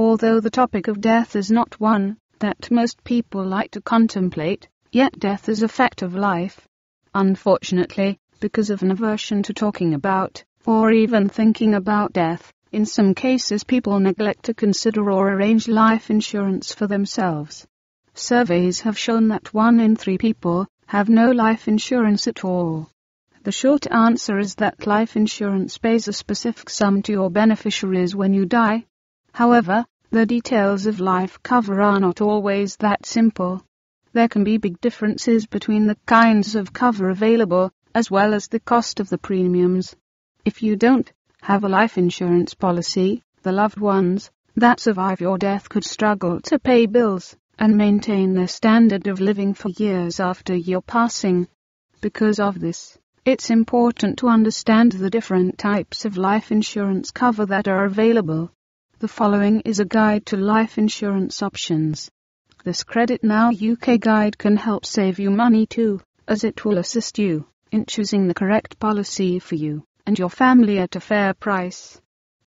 Although the topic of death is not one that most people like to contemplate, yet death is a fact of life. Unfortunately, because of an aversion to talking about, or even thinking about death, in some cases people neglect to consider or arrange life insurance for themselves. Surveys have shown that one in three people have no life insurance at all. The short answer is that life insurance pays a specific sum to your beneficiaries when you die. However, the details of life cover are not always that simple. There can be big differences between the kinds of cover available, as well as the cost of the premiums. If you don't have a life insurance policy, the loved ones that survive your death could struggle to pay bills and maintain their standard of living for years after your passing. Because of this, it's important to understand the different types of life insurance cover that are available. The following is a guide to life insurance options. This Credit Now UK guide can help save you money too, as it will assist you in choosing the correct policy for you and your family at a fair price.